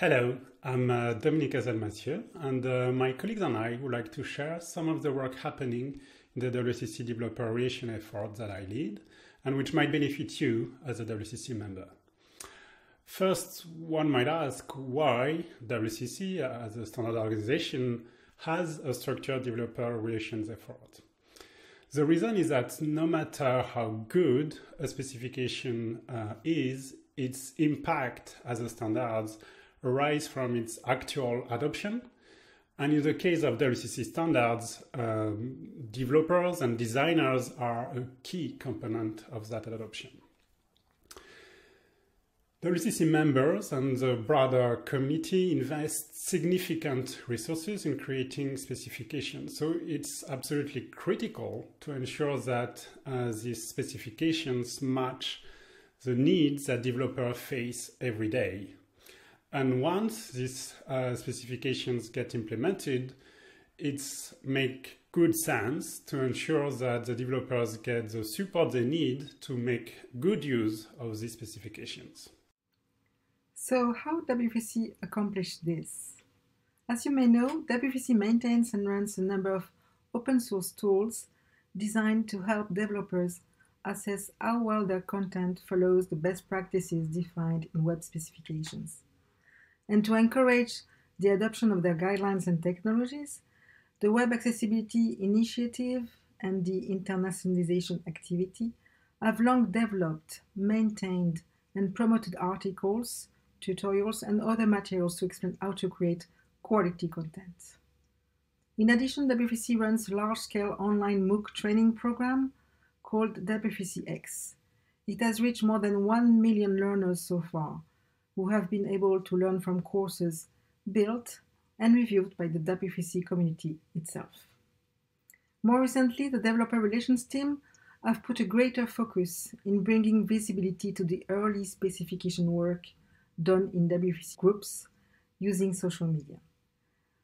Hello, I'm uh, Dominique Hazael-Massieux, and uh, my colleagues and I would like to share some of the work happening in the W3C developer relation effort that I lead, and which might benefit you as a W3C member. First, one might ask why W3C, as a standard organization, has a structured developer relations effort. The reason is that no matter how good a specification uh, is, its impact as a standards arise from its actual adoption. And in the case of W3C standards, um, developers and designers are a key component of that adoption. W3C members and the broader community invest significant resources in creating specifications. So it's absolutely critical to ensure that uh, these specifications match the needs that developers face every day. And once these uh, specifications get implemented, it's make good sense to ensure that the developers get the support they need to make good use of these specifications. So how W3C accomplished this? As you may know, W3C maintains and runs a number of open source tools designed to help developers assess how well their content follows the best practices defined in web specifications and to encourage the adoption of their guidelines and technologies, the Web Accessibility Initiative and the internationalization activity have long developed, maintained, and promoted articles, tutorials, and other materials to explain how to create quality content. In addition, W3C runs a large-scale online MOOC training program called W3Cx. It has reached more than 1 million learners so far, who have been able to learn from courses built and reviewed by the W3C community itself. More recently, the developer relations team have put a greater focus in bringing visibility to the early specification work done in W3C groups using social media.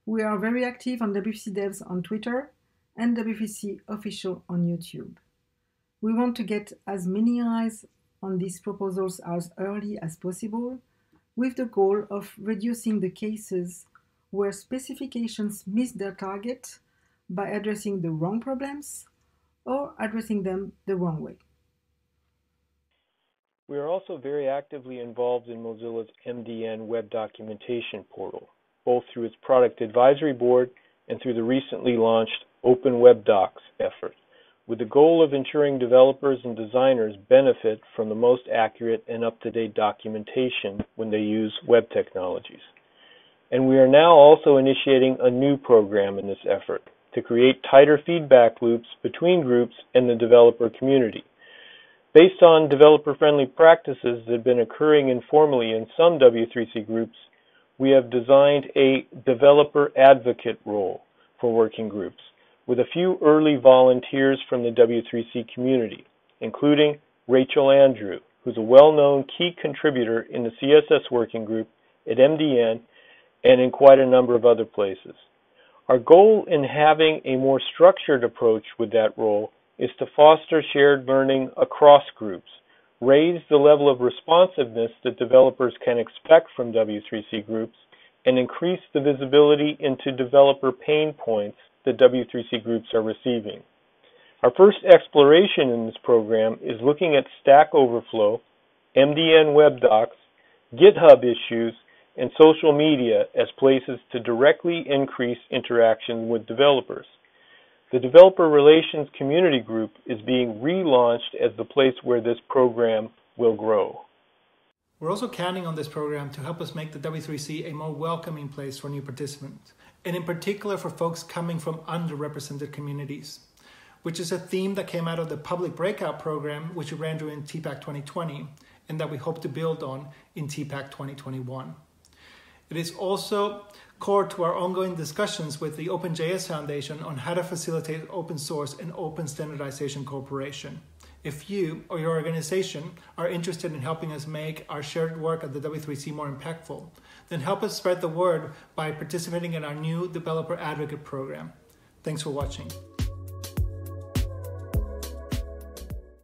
We are very active on W3C Devs on Twitter and W3C Official on YouTube. We want to get as many eyes on these proposals as early as possible with the goal of reducing the cases where specifications miss their target by addressing the wrong problems or addressing them the wrong way. We are also very actively involved in Mozilla's MDN web documentation portal, both through its product advisory board and through the recently launched Open Web Docs effort with the goal of ensuring developers and designers benefit from the most accurate and up-to-date documentation when they use web technologies. And we are now also initiating a new program in this effort to create tighter feedback loops between groups and the developer community. Based on developer-friendly practices that have been occurring informally in some W3C groups, we have designed a developer advocate role for working groups with a few early volunteers from the W3C community, including Rachel Andrew, who's a well-known key contributor in the CSS working group at MDN and in quite a number of other places. Our goal in having a more structured approach with that role is to foster shared learning across groups, raise the level of responsiveness that developers can expect from W3C groups, and increase the visibility into developer pain points that W3C groups are receiving. Our first exploration in this program is looking at Stack Overflow, MDN Web Docs, GitHub issues, and social media as places to directly increase interaction with developers. The Developer Relations Community Group is being relaunched as the place where this program will grow. We're also counting on this program to help us make the W3C a more welcoming place for new participants and in particular for folks coming from underrepresented communities, which is a theme that came out of the public breakout program, which we ran during TPAC 2020, and that we hope to build on in TPAC 2021. It is also core to our ongoing discussions with the OpenJS Foundation on how to facilitate open source and open standardization cooperation. If you or your organization are interested in helping us make our shared work at the W3C more impactful, then help us spread the word by participating in our new Developer Advocate Program. Thanks for watching.